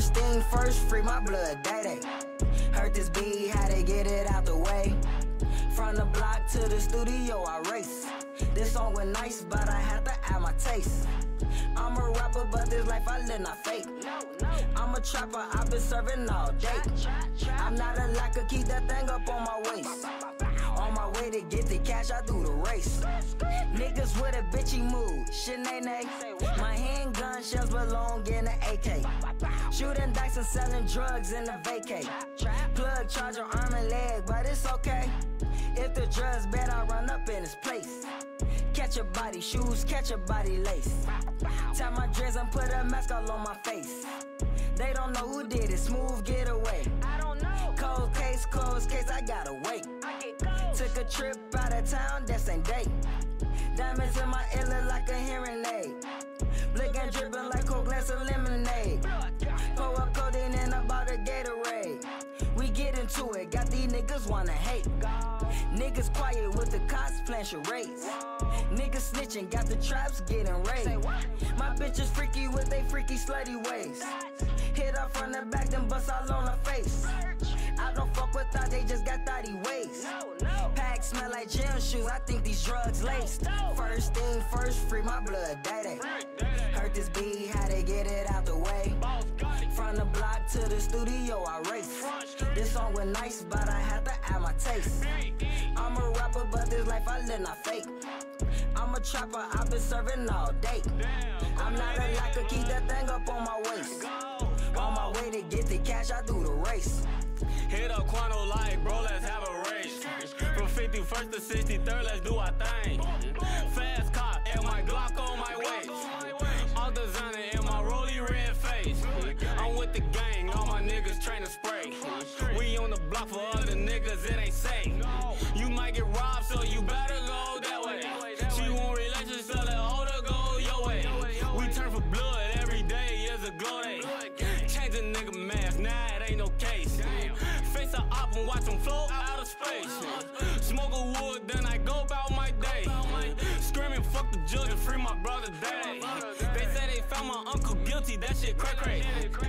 thing first, free my blood, daddy. Heard this beat, had to get it out the way. From the block to the studio, I race. This song was nice, but I had to add my taste. I'm a rapper, but this life I live not fake. I'm a trapper, I've been serving all day. I'm not a lacker, keep that thing up on my waist. On my way to get the cash, I do the race. Niggas with a bitchy mood, shit. My handgun shells belong in an AK. Shooting dice and selling drugs in the vacay. Plug, charge your arm and leg, but it's okay. If the drugs bad, I run up in his place. Catch your body shoes, catch your body lace. Tie my dress and put a mask all on my face. They don't know who did it, smooth getaway. I don't know. Cold case, closed case, I gotta wait. I get. Took a trip out of town, that same day. Diamonds in my ear look like a hearing get into it, got these niggas wanna hate. Niggas quiet with the cops playing charades. Niggas snitching, got the traps getting raided. My bitch is freaky with they freaky slutty ways. Hit up from the back, then bust all on her face. I don't fuck with thought, they just got thotty ways. Pack smell like gym shoes, I think these drugs laced. First thing first, free my blood, daddy. Heard this beat, how to get it out the way. From the block to the studio, I race. This song was nice, but I had to add my taste. I'm a rapper, but this life I live not fake. I'm a trapper, I've been serving all day. I'm not a lacker, keep that thing up on my waist. On my way to get the cash, I do the race. Hit up Quono like, bro, let's have a race. From 51st to 63rd, let's do our thing. Fast car and my Glock on my waist. All designer in my rolly red face. I'm with the gang, all my niggas train to spray. We on the block for other niggas, it ain't safe. You might get robbed, so you better go that way. She want relations, so let her go your way. We turn for blood every day is a glow day. Change a nigga mask, nah, it ain't no case. Face a op and watch him float out of space. Smoke a wood, then I go about my day. Screaming, fuck the judge and free my brother day. They say they found my uncle guilty, that shit cray cray.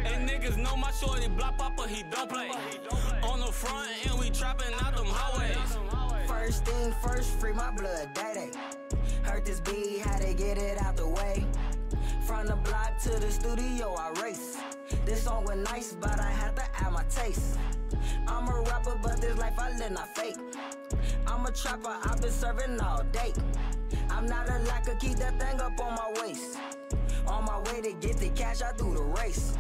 And niggas know my shorty block papa, he don't play. On the front, and we trapping out them highways. First thing first, free my blood, daddy. Heard this beat, had to get it out the way. From the block to the studio, I race. This song was nice, but I had to add my taste. I'm a rapper, but this life I live not fake. I'm a trapper, I've been serving all day. I'm not a lacker, keep that thing up on my waist. On my way to get the cash, I do the race.